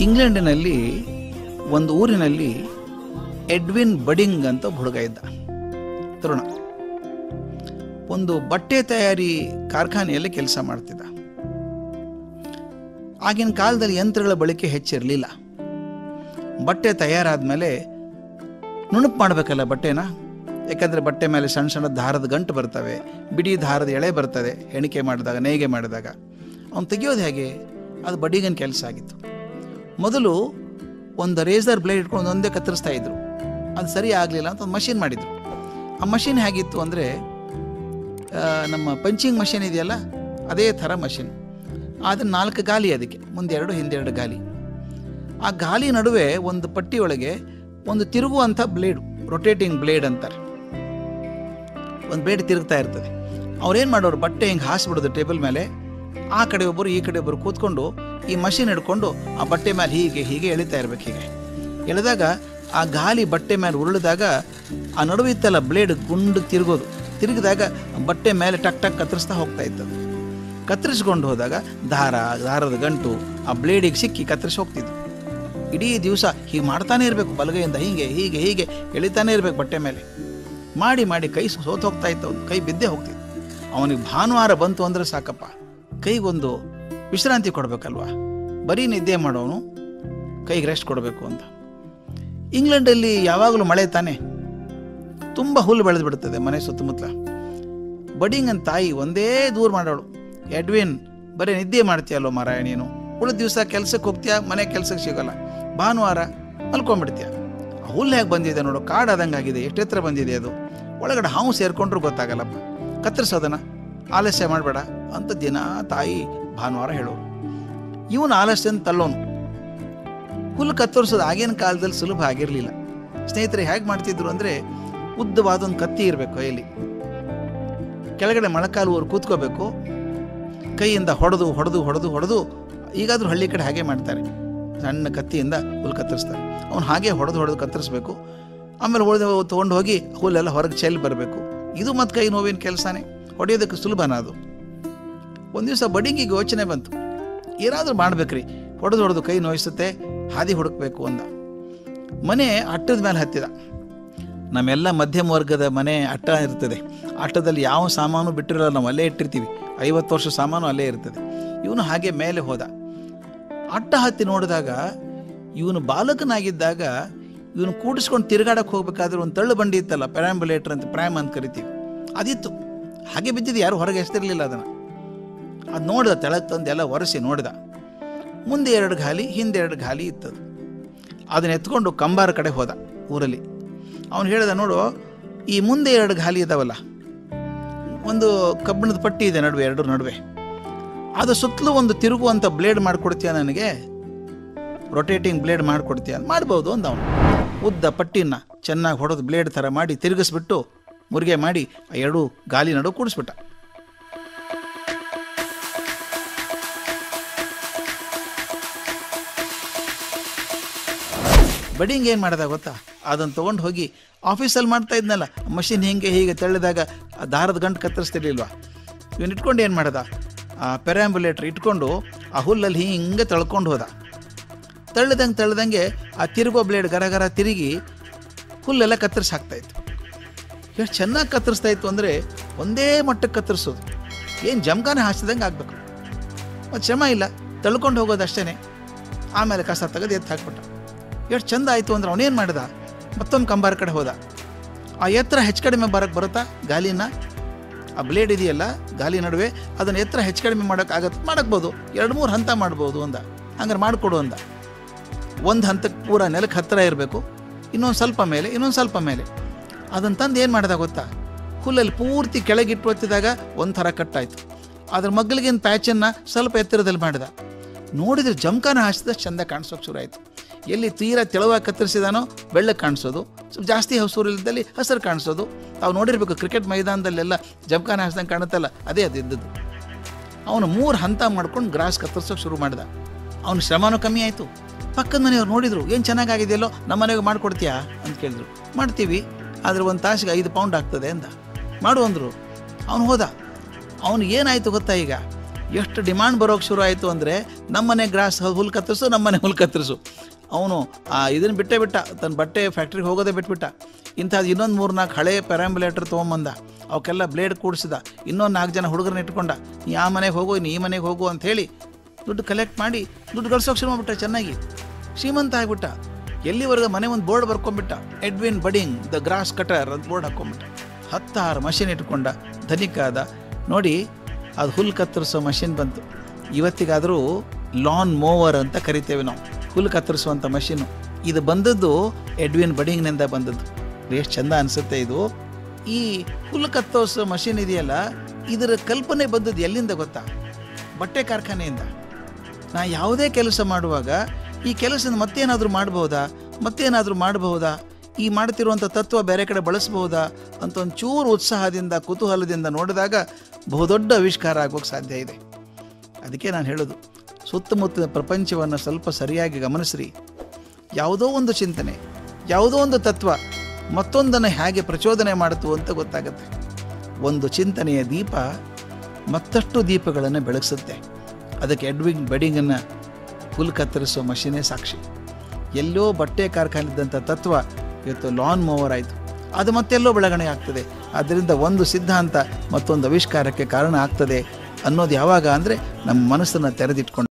ಇಂಗ್ಲೆಂಡಿನಲ್ಲಿ ಒಂದು ಊರಿನಲ್ಲಿ Edwin budding ಅಂತ ಹುಡುಗ ಇದ್ದ. ತರುಣ. ಒಂದು ಬಟ್ಟೆ ತಯಾರಿ ಕಾರ್ಖಾನೆಯಲ್ಲಿ ಕೆಲಸ ಮಾಡ್ತಿದ್ದ. ಆಗಿನ ಕಾಲದಲ್ಲಿ ಯಂತ್ರಗಳ ಬಳಕೆ ಹೆಚ್ಚಿರಲಿಲ್ಲ. ಬಟ್ಟೆ ತಯಾರಾದ ಮೇಲೆ ನುಣುಪು ಮಾಡಬೇಕಲ್ಲ ಬಟ್ಟೆನ? ಯಾಕಂದರೆ ಬಟ್ಟೆ ಮೇಲೆ ಸಣ್ಣ ಸಣ್ಣ ದಾರದ ಗಂಟು ಬರ್ತವೆ, ಬಿಡಿ ದಾರದ ಎಳೆ ಬರ್ತದೆ, ಎಣಿಕೆ ಮಾಡಿದಾಗ, ನೇಯ್ಗೆ ಮಾಡಿದಾಗ. ಅವ್ನು ತೆಗಿಯೋದು ಹೇಗೆ? ಅದು ಬಡಿಗನ ಕೆಲಸ ಆಗಿತ್ತು. ಮೊದಲು ಒಂದು ರೇಸರ್ ಬ್ಲೇಡ್ ಇಟ್ಕೊಂಡು ಒಂದೇ ಕತ್ತರಿಸ್ತಾ ಇದ್ರು. ಅದು ಸರಿ ಆಗಲಿಲ್ಲ ಅಂತ ಒಂದು ಮಷಿನ್ ಮಾಡಿದರು. ಆ ಮಷಿನ್ ಹೇಗಿತ್ತು ಅಂದರೆ ನಮ್ಮ ಪಂಚಿಂಗ್ ಮಷಿನ್ ಇದೆಯಲ್ಲ, ಅದೇ ಥರ ಮಷಿನ್ ಆದರೆ ನಾಲ್ಕು ಗಾಲಿ ಅದಕ್ಕೆ ಮುಂದೆರಡು ಹಿಂದೆರಡು ಗಾಲಿ. ಆ ಗಾಲಿ ನಡುವೆ ಒಂದು ಪಟ್ಟಿಯೊಳಗೆ ಒಂದು ತಿರುಗುವಂಥ ಬ್ಲೇಡು ರೊಟೇಟಿಂಗ್ ಬ್ಲೇಡ್ ಅಂತಾರೆ. ಒಂದು ಬ್ಲೇಡ್ ತಿರುಗ್ತಾ ಇರ್ತದೆ. ಅವ್ರೇನು ಮಾಡೋರು, ಬಟ್ಟೆ ಹಿಂಗೆ ಹಾಸ್ಬಿಡೋದು ಟೇಬಲ್ ಮೇಲೆ, ಆ ಕಡೆ ಒಬ್ಬರು ಈ ಕಡೆ ಒಬ್ಬರು ಕೂತ್ಕೊಂಡು ಈ ಮಷಿನ್ ಹಿಡ್ಕೊಂಡು ಆ ಬಟ್ಟೆ ಮೇಲೆ ಹೀಗೆ ಹೀಗೆ ಎಳಿತಾ ಇರ್ಬೇಕು ಹೀಗೆ. ಎಳೆದಾಗ ಆ ಗಾಲಿ ಬಟ್ಟೆ ಮೇಲೆ ಉರುಳಿದಾಗ ಆ ನಡುವೆ ಇತ್ತಲ್ಲ ಬ್ಲೇಡ್ ಗುಂಡು ತಿರುಗೋದು. ತಿರುಗಿದಾಗ ಬಟ್ಟೆ ಮೇಲೆ ಟಕ್ ಟಕ್ ಕತ್ತರಿಸ್ತಾ ಹೋಗ್ತಾ ಇತ್ತದು ಕತ್ತರಿಸ್ಕೊಂಡು ಹೋದಾಗ ದಾರ ದಾರದ ಗಂಟು ಆ ಬ್ಲೇಡಿಗೆ ಸಿಕ್ಕಿ ಕತ್ತರಿಸಿ ಹೋಗ್ತಿದ್ದು ಇಡೀ ದಿವಸ ಹೀಗೆ ಮಾಡ್ತಾನೆ ಇರಬೇಕು, ಬಲಗೈಯಿಂದ ಹೀಗೆ ಹೀಗೆ ಹೀಗೆ ಎಳಿತಾನೆ ಇರಬೇಕು ಬಟ್ಟೆ ಮೇಲೆ. ಮಾಡಿ ಮಾಡಿ ಕೈ ಸೋತು ಹೋಗ್ತಾ ಇತ್ತು, ಕೈ ಬಿದ್ದೇ ಹೋಗ್ತಿತ್ತು. ಅವನಿಗೆ ಭಾನುವಾರ ಬಂತು ಅಂದರೆ ಸಾಕಪ್ಪ. ಕೈಗೊಂದು ವಿಶ್ರಾಂತಿ ಕೊಡಬೇಕಲ್ವಾ? ಬರೀ ನಿದ್ದೆ ಮಾಡೋನು, ಕೈಗೆ ರೆಸ್ಟ್ ಕೊಡಬೇಕು ಅಂತ. ಇಂಗ್ಲೆಂಡಲ್ಲಿ ಯಾವಾಗಲೂ ಮಳೆ ತಾನೆ? ತುಂಬ ಹುಲ್ಲು ಬೆಳೆದು ಬಿಡುತ್ತದೆ ಮನೆ ಸುತ್ತಮುತ್ತಲ. ಬಡಿಂಗನ್ ತಾಯಿ ಒಂದೇ ದೂರ ಮಾಡೋಳು. ಎಡ್ವಿನ್, ಬರೀ ನಿದ್ದೆ ಮಾಡ್ತೀಯಲ್ಲೋ ಮಾರಾಯ ನೀನು? ಉಳಿದ ದಿವಸ ಕೆಲಸಕ್ಕೆ ಹೋಗ್ತೀಯ? ಮನೆ ಕೆಲಸಕ್ಕೆ ಸಿಗೋಲ್ಲ. ಭಾನುವಾರ ಮಲ್ಕೊಂಡ್ಬಿಡ್ತೀಯ? ಹುಲ್ಲು ಹೇಗೆ ಬಂದಿದೆ ನೋಡು ಕಾಡಾದಂಗೆ ಆಗಿದೆ. ಎಷ್ಟು ಬಂದಿದೆ ಅದು? ಒಳಗಡೆ ಹಾವು ಸೇರ್ಕೊಂಡ್ರು ಗೊತ್ತಾಗಲ್ಲಪ್ಪ. ಕತ್ತರಿಸೋದನ? ಆಲಸ್ಯ ಮಾಡಬೇಡ. ಅಂತ ದಿನ ತಾಯಿ ಭಾನುವಾರ ಹೇಳೋರು. ಇವನು ಆಲಸ್ಯನ ತಲ್ಲೋನು. ಹುಲ್ಲು ಕತ್ತರಿಸೋದು ಆಗಿನ ಕಾಲದಲ್ಲಿ ಸುಲಭ ಆಗಿರಲಿಲ್ಲ. ಸ್ನೇಹಿತರೆ, ಹೇಗೆ ಮಾಡ್ತಿದ್ರು ಅಂದರೆ ಉದ್ದವಾದ ಒಂದು ಕತ್ತಿ ಇರಬೇಕು ಕೈಯಲ್ಲಿ. ಕೆಳಗಡೆ ಮೊಳಕಾಲುವರು ಕೂತ್ಕೋಬೇಕು. ಕೈಯಿಂದ ಹೊಡೆದು ಹೊಡೆದು ಹೊಡೆದು ಹೊಡೆದು ಈಗಾದರೂ ಹಳ್ಳಿ ಕಡೆ ಹಾಗೆ ಮಾಡ್ತಾರೆ. ಸಣ್ಣ ಕತ್ತಿಯಿಂದ ಹುಲ್ಲು ಕತ್ತರಿಸ್ತಾರೆ. ಅವ್ನು ಹಾಗೆ ಹೊಡೆದು ಹೊಡೆದು ಕತ್ತರಿಸ್ಬೇಕು. ಆಮೇಲೆ ಹೊಡೆದು ತೊಗೊಂಡು ಹೋಗಿ ಹುಲ್ಲೆಲ್ಲ ಹೊರಗೆ ಚೆಲ್ಲಿ ಬರಬೇಕು. ಇದು ಮತ್ತು ಕೈ ನೋವಿನ ಕೆಲಸನೇ. ಹೊಡೆಯೋದಕ್ಕೆ ಸುಲಭನ ಅದು. ಒಂದು ದಿವಸ ಬಡಿಗೆಗೆ ಯೋಚನೆ ಬಂತು. ಏನಾದರೂ ಮಾಡ್ಬೇಕ್ರಿ. ಹೊಡೆದು ಹೊಡೆದು ಕೈ ನೋಯಿಸುತ್ತೆ, ಹಾದಿ ಹುಡುಕ್ಬೇಕು ಅಂದ. ಮನೆ ಅಟ್ಟದ ಮೇಲೆ ಹತ್ತಿದ. ನಮ್ಮೆಲ್ಲ ಮಧ್ಯಮ ವರ್ಗದ ಮನೆ ಅಟ್ಟ ಇರ್ತದೆ. ಅಟ್ಟದಲ್ಲಿ ಯಾವ ಸಾಮಾನು ಬಿಟ್ಟಿರಲ್ಲ, ನಾವು ಅಲ್ಲೇ ಇಟ್ಟಿರ್ತೀವಿ. ಐವತ್ತು ವರ್ಷ ಸಾಮಾನು ಅಲ್ಲೇ ಇರ್ತದೆ. ಇವನು ಹಾಗೆ ಮೇಲೆ ಹೋದ. ಅಟ್ಟ ಹತ್ತಿ ನೋಡಿದಾಗ, ಇವನು ಬಾಲಕನಾಗಿದ್ದಾಗ, ಇವನು ಕೂಡಿಸ್ಕೊಂಡು ತಿರುಗಾಡಕ್ಕೆ ಹೋಗ್ಬೇಕಾದ್ರೆ ಒಂದು ತಳ್ಳು ಬಂಡಿ ಇತ್ತಲ್ಲ ಪ್ಯಾರಾಂಬುಲೇಟರ್ ಅಂತ ಪ್ರ್ಯಾಮ್ ಅಂತ ಕರಿತೀವಿ. ಅದಿತ್ತು. ಹಾಗೆ ಬಿದ್ದಿದ್ದು ಯಾರು ಹೊರಗೆ ಎಸ್ತಿರ್ಲಿಲ್ಲ ಅದನ್ನು. ಅದು ನೋಡಿದ ತೆಳಗೆ ತಂದು ಎಲ್ಲ ಒರೆಸಿ ನೋಡಿದ. ಮುಂದೆ ಎರಡು ಗಾಲಿ, ಹಿಂದೆ ಎರಡು ಗಾಲಿ ಇತ್ತದು. ಅದನ್ನ ಎತ್ಕೊಂಡು ಕಂಬಾರ ಕಡೆ ಹೋದ ಊರಲ್ಲಿ. ಅವನು ಹೇಳಿದ, ನೋಡು, ಈ ಮುಂದೆ ಎರಡು ಗಾಲಿ ಇದಾವಲ್ಲ, ಒಂದು ಕಬ್ಬಿಣದ ಪಟ್ಟಿ ಇದೆ ನಡುವೆ ಎರಡು ನಡುವೆ. ಅದು ಸುತ್ತಲೂ ಒಂದು ತಿರುಗುವಂಥ ಬ್ಲೇಡ್ ಮಾಡಿಕೊಡ್ತೀಯ ನನಗೆ? ರೊಟೇಟಿಂಗ್ ಬ್ಲೇಡ್ ಮಾಡಿಕೊಡ್ತೀಯ? ಮಾಡ್ಬೋದು ಅಂದ ಅವನು. ಉದ್ದ ಪಟ್ಟಿನ ಚೆನ್ನಾಗಿ ಹೊಡೆದು ಬ್ಲೇಡ್ ಥರ ಮಾಡಿ ತಿರುಗಿಸ್ಬಿಟ್ಟು ಮುರುಗೆ ಮಾಡಿ ಆ ಎರಡು ಗಾಲಿ ನಡುವೆ ಕೂಡಿಸ್ಬಿಟ್ಟ. ಬಡಿಂಗ್ ಏನು ಮಾಡಿದೆ ಗೊತ್ತಾ? ಅದನ್ನು ತೊಗೊಂಡು ಹೋಗಿ ಆಫೀಸಲ್ಲಿ ಮಾಡ್ತಾ ಇದ್ನಲ್ಲ, ಮಷಿನ್ ಹಿಂಗೆ ಹೀಗೆ ತೆಳ್ಳಿದಾಗ ಆ ದಾರದ ಗಂಟು ಕತ್ತರಿಸ್ತಿರ್ಲಿಲ್ವಾ? ಇವನು ಇಟ್ಕೊಂಡು ಏನು ಮಾಡ್ದ? ಆ ಪೆರಾಂಬುಲೇಟ್ರ್ ಇಟ್ಕೊಂಡು ಆ ಹುಲ್ಲಲ್ಲಿ ಹಿಂಗೆ ತಳ್ಕೊಂಡು ಹೋದ. ತಳ್ಳಿದಂಗೆ ತಳ್ಳಿದಂಗೆ ಆ ತಿರುಗೋ ಬ್ಲೇಡ್ ಗರ ಗರ ತಿರುಗಿ ಹುಲ್ಲೆಲ್ಲ ಕತ್ತರಿಸಿ ಹಾಕ್ತಾಯಿತ್ತು ಎಷ್ಟು ಚೆನ್ನಾಗಿ ಕತ್ತರಿಸ್ತಾ ಇತ್ತು ಅಂದರೆ ಒಂದೇ ಮಟ್ಟಕ್ಕೆ ಕತ್ತರಿಸೋದು. ಏನು ಜಮಖಾನೆ ಹಾಸಿದಂಗೆ ಆಗಬೇಕು. ಮತ್ತು ಶ್ರಮ ಇಲ್ಲ, ತಳ್ಕೊಂಡು ಹೋಗೋದು ಅಷ್ಟೇ ಆಮೇಲೆ ಕಸ ತೆಗೆದು ಎತ್ತು ಹಾಕ್ಬಿಟ್ಟ. ಎಷ್ಟು ಚಂದ ಆಯಿತು ಅಂದ್ರೆ ಅವನೇನು ಮಾಡಿದ? ಮತ್ತೊಂದು ಕಂಬಾರ ಕಡೆ ಹೋದ. ಆ ಎತ್ತರ ಹೆಚ್ಚು ಕಡಿಮೆ ಬರೋಕ್ಕೆ ಬರುತ್ತಾ? ಗಾಲಿನ? ಆ ಬ್ಲೇಡ್ ಇದೆಯಲ್ಲ, ಗಾಲಿ ನಡುವೆ, ಅದನ್ನು ಎತ್ತರ ಹೆಚ್ಚು ಕಡಿಮೆ ಮಾಡೋಕ್ಕಾಗತ್ತೆ ಮಾಡಕ್ಬೋದು. ಎರಡು ಮೂರು ಹಂತ ಮಾಡ್ಬೋದು ಅಂದ. ಹಂಗಾರೆ ಮಾಡಿಕೊಡು ಅಂದ. ಒಂದು ಹಂತಕ್ಕೆ ಪೂರ ನೆಲಕ್ಕೆ ಹತ್ತಿರ ಇರಬೇಕು. ಇನ್ನೊಂದು ಸ್ವಲ್ಪ ಮೇಲೆ, ಇನ್ನೊಂದು ಸ್ವಲ್ಪ ಮೇಲೆ. ಅದನ್ನು ತಂದು ಏನು ಮಾಡಿದ ಗೊತ್ತಾ? ಹುಲ್ಲಲ್ಲಿ ಪೂರ್ತಿ ಕೆಳಗಿಟ್ಟು ಹೊತ್ತಿದಾಗ ಒಂಥರ ಕಟ್ಟಾಯಿತು. ಅದ್ರ ಮಗ್ಲಿಗಿನ ಪ್ಯಾಚನ್ನು ಸ್ವಲ್ಪ ಎತ್ತರದಲ್ಲಿ ಮಾಡಿದ. ನೋಡಿದ್ರೆ ಜಮಖಾನ ಹಾಸಿದಷ್ಟು ಚಂದ ಕಾಣಿಸೋಕೆ ಶುರು ಆಯಿತು. ಎಲ್ಲಿ ತೀರಾ ತೆಳುವಾಗಿ ಕತ್ತರಿಸಿದಾನೋ ಬೆಳ್ಳಗೆ ಕಾಣಿಸೋದು. ಸ್ವಲ್ಪ ಜಾಸ್ತಿ ಹಸೂರು ಇಲ್ಲದಲ್ಲಿ ಹಸಿರು ಕಾಣಿಸೋದು. ತಾವು ನೋಡಿರಬೇಕು ಕ್ರಿಕೆಟ್ ಮೈದಾನದಲ್ಲೆಲ್ಲ ಜಬ್ಖಾನ ಹಾಸ್ದಂಗೆ ಕಾಣುತ್ತಲ್ಲ, ಅದೇ ಅದು ಇದ್ದದ್ದು. ಅವನು ಮೂರು ಹಂತ ಮಾಡ್ಕೊಂಡು ಗ್ರಾಸ್ ಕತ್ತರಿಸೋಕೆ ಶುರು ಮಾಡಿದ. ಅವನ ಶ್ರಮನೂ ಕಮ್ಮಿ ಆಯಿತು. ಪಕ್ಕದ ಮನೆಯವ್ರು ನೋಡಿದರು, ಏನು ಚೆನ್ನಾಗಾಗಿದೆಯಲ್ಲೋ, ನಮ್ಮ ಮನೆಗೆ ಮಾಡಿಕೊಡ್ತೀಯಾ? ಅಂತ ಕೇಳಿದ್ರು. ಮಾಡ್ತೀವಿ, ಆದರೆ ಒಂದು ತಾಸಿಗೆ ಐದು ಪೌಂಡ್ ಆಗ್ತದೆ ಅಂತ ಮಾಡು, ಅಂದರು. ಅವನು ಹೋದ. ಅವನು ಏನಾಯಿತು ಗೊತ್ತಾ ಈಗ? ಎಷ್ಟು ಡಿಮಾಂಡ್ ಬರೋಕ್ಕೆ ಶುರು ಆಯಿತು ಅಂದರೆ, ನಮ್ಮನೆ ಗ್ರಾಸ್ ಹುಲ್ ಕತ್ತರಿಸು, ನಮ್ಮನೆ ಹುಲ್ ಕತ್ತರಿಸು. ಅವನು, ಆ ಇದನ್ನು ಬಿಟ್ಟೇ ಬಿಟ್ಟ. ತನ್ನ ಬಟ್ಟೆ ಫ್ಯಾಕ್ಟ್ರಿಗೆ ಹೋಗೋದೇ ಬಿಟ್ಬಿಟ್ಟ. ಇಂಥದ್ದು ಇನ್ನೊಂದು ಮೂರು ನಾಲ್ಕು ಹಳೆ ಪ್ಯಾರಾಂಬುಲೇಟರ್ ತೊಗೊಂಬಂದ. ಅವಕ್ಕೆಲ್ಲ ಬ್ಲೇಡ್ ಕೂಡಿಸಿದ. ಇನ್ನೊಂದು ನಾಲ್ಕು ಜನ ಹುಡುಗರನ್ನ ಇಟ್ಕೊಂಡ. ನೀ ಆ ಮನೆಗೆ ಹೋಗು, ನೀ ಈ ಮನೆಗೆ ಹೋಗು ಅಂತ ಹೇಳಿ ದುಡ್ಡು ಕಲೆಕ್ಟ್ ಮಾಡಿ ದುಡ್ಡು ಗಳಿಸೋಕೆ ಶುರು ಮಾಡಿಬಿಟ್ಟ ಚೆನ್ನಾಗಿ. ಶ್ರೀಮಂತ ಆಗಿಬಿಟ್ಟ. ಎಲ್ಲಿವರೆಗೂ ಮನೆ ಒಂದು board ಬರ್ಕೊಂಬಿಟ್ಟ Edwin Budding the grass cutter ಅಂತ ಬೋರ್ಡ್ ಹಾಕ್ಕೊಂಬಿಟ್ಟ ಹತ್ತಾರು ಮಷಿನ್ ಇಟ್ಕೊಂಡ. ಧನಿಕ ಆದ ನೋಡಿ, ಅದು ಹುಲ್ಲು ಕತ್ತರಿಸೋ ಮಷಿನ್ ಬಂತು. ಇವತ್ತಿಗಾದರೂ ಲಾನ್ ಮೋವರ್ ಅಂತ ಕರಿತೇವೆ ನಾವು. ಹುಲ್ಲು ಕತ್ತರಿಸುವಂಥ ಮಷೀನು. ಇದು ಬಂದದ್ದು ಎಡ್ವಿನ್ ಬಡಿಂಗ್ನಿಂದ ಬಂದದ್ದು. ಎಷ್ಟು ಚಂದ ಅನಿಸುತ್ತೆ ಇದು. ಈ ಹುಲ್ಲು ಕತ್ತರಿಸೋ ಮಷೀನ್ ಇದೆಯಲ್ಲ, ಇದರ ಕಲ್ಪನೆ ಬಂದದ್ದು ಎಲ್ಲಿಂದ ಗೊತ್ತಾ? ಬಟ್ಟೆ ಕಾರ್ಖಾನೆಯಿಂದ. ನಾ ಯಾವುದೇ ಕೆಲಸ ಮಾಡುವಾಗ ಈ ಕೆಲಸನ ಮತ್ತೇನಾದರೂ ಮಾಡ್ಬೋದಾ? ಮತ್ತೇನಾದರೂ ಮಾಡಬಹುದಾ? ಈ ಮಾಡ್ತಿರುವಂಥ ತತ್ವ ಬೇರೆ ಕಡೆ ಬಳಸಬಹುದಾ? ಅಂತ ಒಂದು ಚೂರು ಉತ್ಸಾಹದಿಂದ, ಕುತೂಹಲದಿಂದ ನೋಡಿದಾಗ ಬಹುದೊಡ್ಡ ಆವಿಷ್ಕಾರ ಆಗೋಕ್ಕೆ ಸಾಧ್ಯ ಇದೆ. ಅದಕ್ಕೆ ನಾನು ಹೇಳೋದು ಸುತ್ತಮುತ್ತಲ ಪ್ರಪಂಚವನ್ನು ಸ್ವಲ್ಪ ಸರಿಯಾಗಿ ಗಮನಿಸ್ರಿ. ಯಾವುದೋ ಒಂದು ಚಿಂತನೆ, ಯಾವುದೋ ಒಂದು ತತ್ವ ಮತ್ತೊಂದನ್ನು ಹೇಗೆ ಪ್ರಚೋದನೆ ಮಾಡಿತು ಅಂತ ಗೊತ್ತಾಗುತ್ತೆ. ಒಂದು ಚಿಂತನೆಯ ದೀಪ ಮತ್ತಷ್ಟು ದೀಪಗಳನ್ನು ಬೆಳಗಿಸುತ್ತೆ. ಅದಕ್ಕೆ ಎಡ್ವಿಂಗ್ ಬೆಡಿಂಗನ್ನು ಹುಲ್ ಕತ್ತರಿಸೋ ಮಷೀನೇ ಸಾಕ್ಷಿ. ಎಲ್ಲೋ ಬಟ್ಟೆ ಕಾರ್ಖಾನೆದ್ದಂಥ ತತ್ವ ಇವತ್ತು ಲಾನ್ ಮೂವರ್ ಆಯಿತು. ಅದು ಮತ್ತೆಲ್ಲೋ ಬೆಳಗಣೆ ಆಗ್ತದೆ. ಆದ್ದರಿಂದ ಒಂದು ಸಿದ್ಧಾಂತ ಮತ್ತೊಂದು ಆವಿಷ್ಕಾರಕ್ಕೆ ಕಾರಣ ಆಗ್ತದೆ ಅನ್ನೋದು ಯಾವಾಗ ಅಂದರೆ ನಮ್ಮ ಮನಸ್ಸನ್ನು ತೆರೆದಿಟ್ಕೊಂಡು.